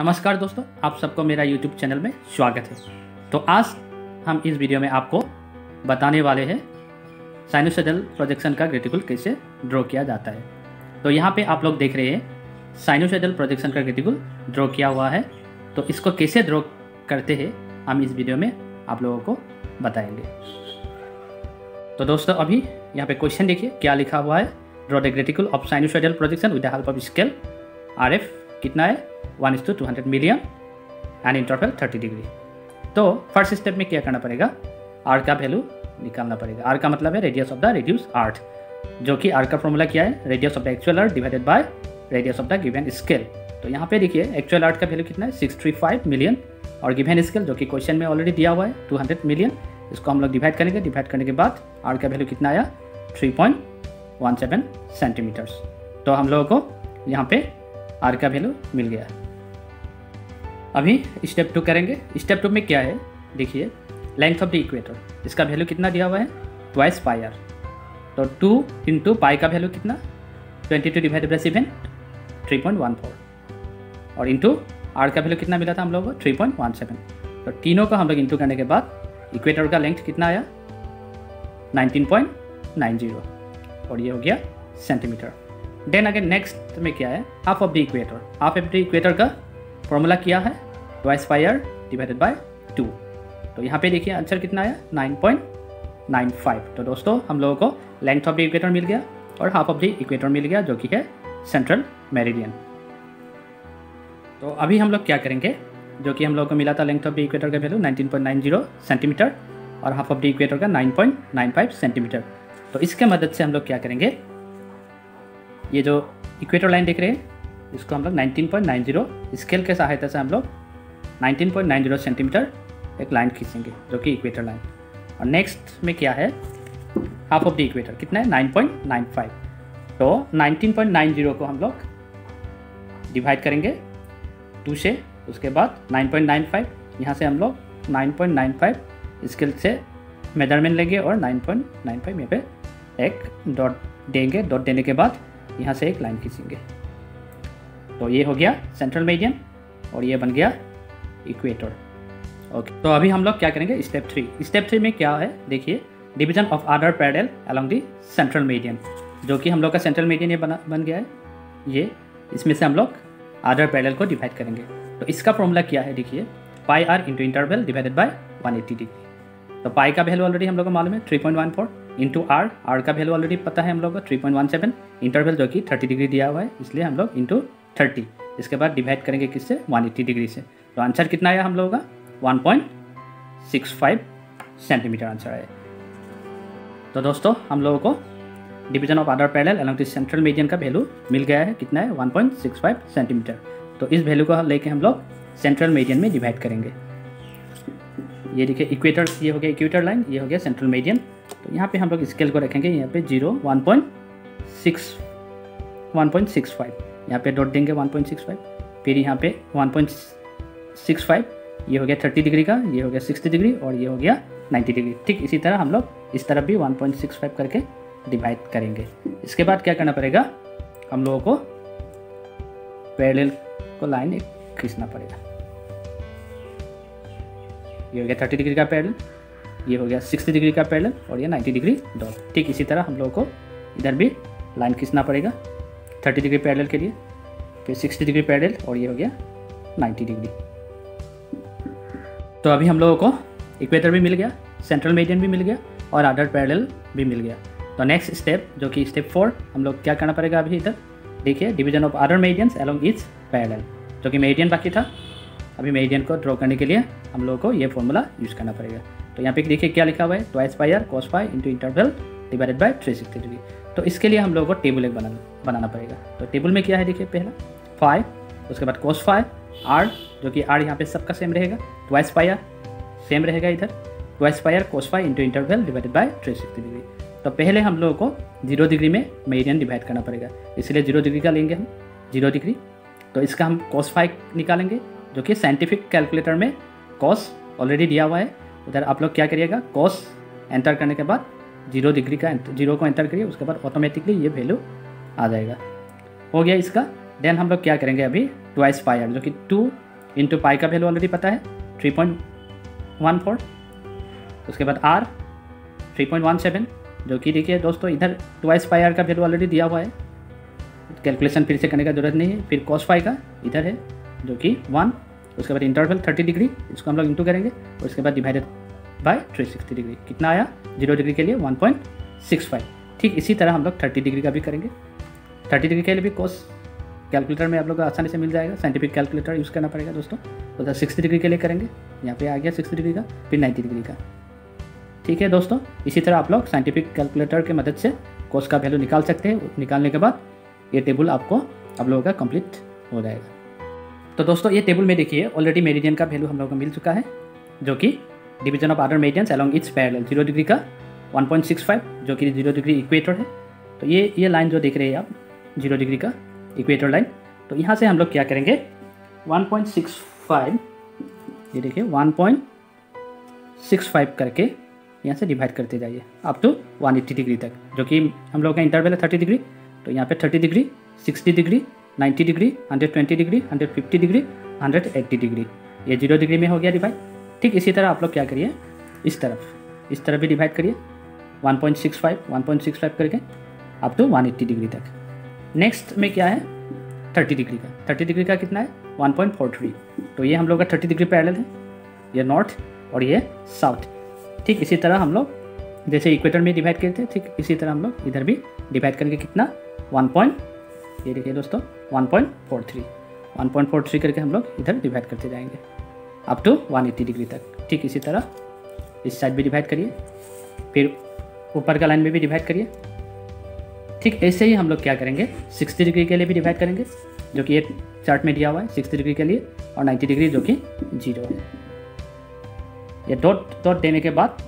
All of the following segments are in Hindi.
नमस्कार दोस्तों, आप सबको मेरा YouTube चैनल में स्वागत है। तो आज हम इस वीडियो में आपको बताने वाले हैं साइनोसोडल प्रोजेक्शन का ग्रेटिकुल कैसे ड्रॉ किया जाता है। तो यहाँ पे आप लोग देख रहे हैं साइनोसोडल प्रोजेक्शन का ग्रेटिकुल ड्रॉ किया हुआ है। तो इसको कैसे ड्रॉ करते हैं, हम इस वीडियो में आप लोगों को बताएँगे। तो दोस्तों, अभी यहाँ पे क्वेश्चन देखिए, क्या लिखा हुआ है? Draw the graticule of sinusoidal projection with the help of scale RF कितना है? One is to two hundred million and interval thirty degree तो फ़र्स्ट स्टेप में क्या करना पड़ेगा? आर का वैल्यू निकालना पड़ेगा। आर का मतलब है radius of the reduced earth जो कि आर का फॉर्मूला क्या है? Radius of the actual earth divided by radius of the given scale तो यहाँ पे देखिए एक्चुअल आर्ट का वैल्यू कितना है? सिक्स थ्री फाइव मिलियन और गिवन स्केल जो कि क्वेश्चन में ऑलरेडी दिया हुआ है टू हंड्रेड मिलियन इसको हम लोग डिवाइड करेंगे। डिवाइड करने के बाद आर का वैल्यू कितना आया? Three point one seven centimetres तो हम लोगों को यहाँ पे आर का वैल्यू मिल गया। अभी स्टेप टू करेंगे। स्टेप टू में क्या है? देखिए लेंथ ऑफ़ द इक्वेटर इसका वैल्यू कितना दिया हुआ है? ट्वाइस पाई आर तो टू इंटू पाई का वैल्यू कितना? Twenty two divide by seven three point one four और इंटू आर का वैल्यू कितना मिला था हम लोग को? थ्री पॉइंट वन सेवन तो तीनों को हम लोग इंटू करने के बाद इक्वेटर का लेंथ कितना आया? नाइनटीन पॉइंट नाइन ज़ीरो और ये हो गया सेंटीमीटर देन अगेन नेक्स्ट में क्या है? Half of the equator half of the equator का फॉर्मूला किया है twice R divided by two तो यहाँ पे देखिए आंसर कितना आया? नाइन पॉइंट नाइन फाइव तो दोस्तों, हम लोगों को लेंथ ऑफ़ द इक्वेटर मिल गया और हाफ़ ऑफ़ द इक्वेटर मिल गया, जो कि है सेंट्रल मेरिडियन तो अभी हम लोग क्या करेंगे? जो कि हम लोग को मिला था लेंथ ऑफ़ द इक्वेटर का वैल्यू 19.90 सेंटीमीटर और हाफ़ ऑफ़ द इक्वेटर का 9.95 सेंटीमीटर तो इसके मदद से हम लोग क्या करेंगे? ये जो इक्वेटर लाइन देख रहे हैं इसको हम लोग 19.90 स्केल के सहायता से हम लोग 19.90 सेंटीमीटर एक लाइन खींचेंगे, जो कि इक्वेटर लाइन। और नेक्स्ट में क्या है? Half of the equator. कितना है? 9.95 तो 19.90 को हम लोग डिवाइड करेंगे टू से, उसके बाद 9.95 यहाँ से हम लोग 9.95 स्केल से मेज़रमेंट लेंगे और 9.95 यहाँ पे एक डॉट देंगे। डॉट देने के बाद यहाँ से एक लाइन खींचेंगे। तो ये हो गया सेंट्रल मेडियन और ये बन गया इक्वेटर ओके तो अभी हम लोग क्या करेंगे? स्टेप थ्री स्टेप थ्री में क्या है? देखिए division of other parallel along the central median जो कि हम लोग का सेंट्रल मेडियन ये बना, बन गया है। ये, इसमें से हम लोग अदर पैरल को डिवाइड करेंगे। तो इसका फॉर्मूला क्या है? देखिए pi R into interval divided by one eighty degree तो पाई का वैल्यू ऑलरेडी हम लोग को मालूम है three point into R R का वैल्यू ऑलरेडी पता है हम लोग को three point one seven interval जो कि थर्टी डिग्री दिया हुआ है, इसलिए हम लोग इंटू थर्टी। इसके बाद डिवाइड करेंगे किससे? वन एट्टी डिग्री से। तो आंसर कितना आया हम लोगों का? One point six five centimetre answer आया। तो दोस्तों, हम लोगों को division of other parallel along this central median का वैल्यू मिल गया है। कितना है? 1.65 सेंटीमीटर तो इस वैल्यू को लेके हम लोग सेंट्रल मीडियन में डिवाइड करेंगे। ये देखिए इक्वेटर ये हो गया इक्वेटर लाइन ये हो गया सेंट्रल मीडियन तो यहाँ पे हम लोग स्केल को रखेंगे, यहाँ पे zero one point six one point six five यहाँ पे डॉट देंगे वन पॉइंट सिक्स फाइव फिर यहाँ पे वन पॉइंट सिक्स फाइव ये हो गया थर्टी डिग्री का, ये हो गया सिक्सटी डिग्री और ये हो गया नाइन्टी डिग्री ठीक इसी तरह हम लोग इस तरफ़ भी वन पॉइंट सिक्स फाइव करके डिवाइड करेंगे. इसके बाद क्या करना पड़ेगा? हम लोगों को पैरेलल को लाइन एक खींचना पड़ेगा. ये हो गया थर्टी डिग्री का पैरेलल ये हो गया सिक्सटी डिग्री का पैरेलल और ये नाइन्टी डिग्री डॉट ठीक इसी तरह हम लोगों को इधर भी लाइन खींचना पड़ेगा. थर्टी डिग्री पैरेलल के लिए, फिर सिक्सटी डिग्री पैरेलल और ये हो गया नाइन्टी डिग्री। तो अभी हम लोगों को इक्वेटर भी मिल गया, सेंट्रल मेडियन भी मिल गया और अदर पैरेलल भी मिल गया। तो नेक्स्ट स्टेप जो कि स्टेप फोर हम लोग क्या करना पड़ेगा अभी इधर? देखिए division of other medians along each parallel जो कि मेडियन बाकी था। अभी मेडियन को ड्रॉ करने के लिए हम लोगों को ये फॉर्मूला यूज़ करना पड़ेगा। तो यहाँ पे देखिए क्या लिखा हुआ है twice pi R cos pi into interval divided by three sixty degree तो इसके लिए हम लोगों को टेबल एक बनाना बनाना पड़ेगा। तो टेबल में क्या है देखिए पहला फाइव उसके बाद कोस फाइव आर जो कि आर यहाँ पे सबका सेम रहेगा ट्वाइस पाई आर सेम रहेगा इधर twice pi cos five into interval divided by three sixty degree तो पहले हम लोगों को ज़ीरो डिग्री में मेरिडियन डिवाइड करना पड़ेगा। इसलिए ज़ीरो डिग्री का लेंगे हम ज़ीरो डिग्री तो इसका हम कॉस फाइव निकालेंगे, जो कि साइंटिफिक कैलकुलेटर में कॉस ऑलरेडी दिया हुआ है। उधर आप लोग क्या करिएगा कॉस एंटर करने के बाद ज़ीरो डिग्री का ज़ीरो को एंटर करिए, उसके बाद ऑटोमेटिकली ये वैल्यू आ जाएगा। हो गया इसका। देन हम लोग क्या करेंगे अभी? ट्वाइस पायर जो कि टू इंटू पाई का वैल्यू ऑलरेडी पता है थ्री पॉइंट वन फोर उसके बाद R three point one seven जो कि देखिए दोस्तों, इधर ट्वाइस पाई आर का वैल्यू ऑलरेडी दिया हुआ है। कैलकुलेशन फिर से करने का ज़रूरत नहीं है। फिर कॉस फाई का इधर है, जो कि वन उसके बाद इंटरवल थर्टी डिग्री इसको हम लोग इंटू करेंगे। और उसके बाद divided by three sixty degree कितना आया? ज़ीरो डिग्री के लिए वन पॉइंट सिक्स फाइव। ठीक इसी तरह हम लोग थर्टी डिग्री का भी करेंगे। थर्टी डिग्री के लिए भी कोस कैलकुलेटर में आप लोग आसानी से मिल जाएगा। साइंटिफिक कैलकुलेटर यूज़ करना पड़ेगा दोस्तों। तो सिक्सटी डिग्री के लिए करेंगे। यहाँ पे आ गया सिक्सटी डिग्री का, फिर नाइन्टी डिग्री का। ठीक है दोस्तों, इसी तरह आप लोग साइंटिफिक कैलकुलेटर की मदद से कोस का वैल्यू निकाल सकते हैं। निकालने के बाद ये टेबल आपको आप लोगों का कंप्लीट हो जाएगा। तो दोस्तों, ये टेबल में देखिए ऑलरेडी मेरिडियन का वैल्यू हम लोगों को मिल चुका है, जो कि division of other meridians along its parallel zero degree का 1.65 जो कि ज़ीरो डिग्री इक्वेटर है। तो ये ये लाइन जो देख रहे हैं आप ज़ीरो डिग्री का इक्वेटर लाइन तो यहाँ से हम लोग क्या करेंगे? 1.65 ये देखिए 1.65 करके यहाँ से डिवाइड करते जाइए अप टू 180 डिग्री तक, जो कि हम लोग का इंटरवल है 30 डिग्री तो यहाँ पे 30 degree 60 degree 90 degree 120 degree 150 degree 180 degree ये ज़ीरो डिग्री में हो गया डिवाइड ठीक इसी तरह आप लोग क्या करिए, इस तरफ़ इस तरफ़ भी डिवाइड करिए 1.65 1.65 करके अप टू 180 डिग्री तक। नेक्स्ट में क्या है? 30 डिग्री का। 30 डिग्री का कितना है? 1.43 तो ये हम लोग का 30 डिग्री पैरेलल है। ये नॉर्थ और ये साउथ ठीक इसी तरह हम लोग, जैसे इक्वेटर में डिवाइड करते थे ठीक इसी तरह हम लोग इधर भी डिवाइड करके कितना? वन पॉइंट ये देखिए दोस्तों one point four three one point four three करके हम लोग इधर डिवाइड करते जाएँगे। Up to one eighty degree तक। ठीक इसी तरह इस साइड भी डिवाइड करिए, फिर ऊपर का लाइन में भी डिवाइड करिए। ठीक ऐसे ही हम लोग क्या करेंगे? सिक्सटी डिग्री के लिए भी डिवाइड करेंगे, जो कि एक चार्ट में दिया हुआ है सिक्सटी डिग्री के लिए, और नाइन्टी डिग्री जो कि ज़ीरो है। ये डॉट डॉट देने के बाद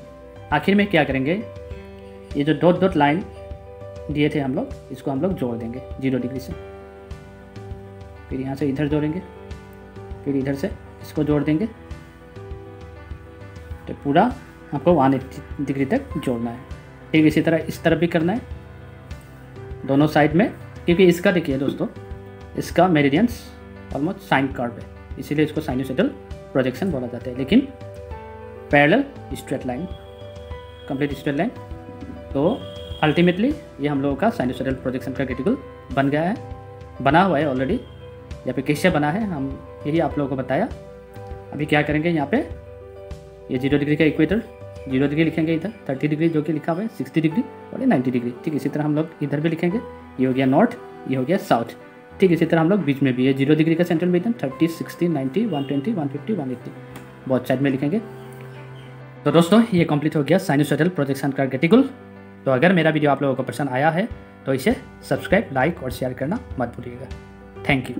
आखिर में क्या करेंगे? ये जो डॉट डॉट लाइन दिए थे हम लोग, इसको हम लोग जोड़ देंगे ज़ीरो डिग्री से। फिर यहाँ से इधर जोड़ेंगे, फिर इधर से इसको जोड़ देंगे। तो पूरा आपको वन एट्टी डिग्री तक जोड़ना है। ठीक इसी तरह इस तरफ़ भी करना है। दोनों साइड में, क्योंकि इसका देखिए दोस्तों, इसका मेरिडियंस ऑलमोस्ट साइन कर्व है। इसीलिए इसको साइनोसाइडल प्रोजेक्शन बोला जाता है। लेकिन parallel straight line complete straight line तो अल्टीमेटली ये हम लोगों का साइनोसाइडल प्रोजेक्शन का क्रिटिकल बन गया है। बना हुआ है ऑलरेडी या फिर कैसे बना है। हम यही आप लोगों को बताया। अभी क्या करेंगे यहाँ पे? ये ज़ीरो डिग्री का इक्वेटर ज़ीरो डिग्री लिखेंगे इधर थर्टी डिग्री जो कि लिखा हुआ है सिक्सटी डिग्री और ये नाइन्टी डिग्री ठीक, इसी तरह हम लोग इधर भी लिखेंगे। ये हो गया नॉर्थ ये हो गया साउथ ठीक, इसी तरह हम लोग बीच में भी। है ज़ीरो डिग्री का central medium thirty sixty ninety one twenty one fifty one eighty बहुत साइड में लिखेंगे। तो दोस्तों, ये कंप्लीट हो गया साइनोसाइडल प्रोजेक्शन का क्रिटिकल तो अगर मेरा वीडियो आप लोगों को पसंद आया है तो इसे सब्सक्राइब लाइक और शेयर करना मत भूलिएगा। Thank you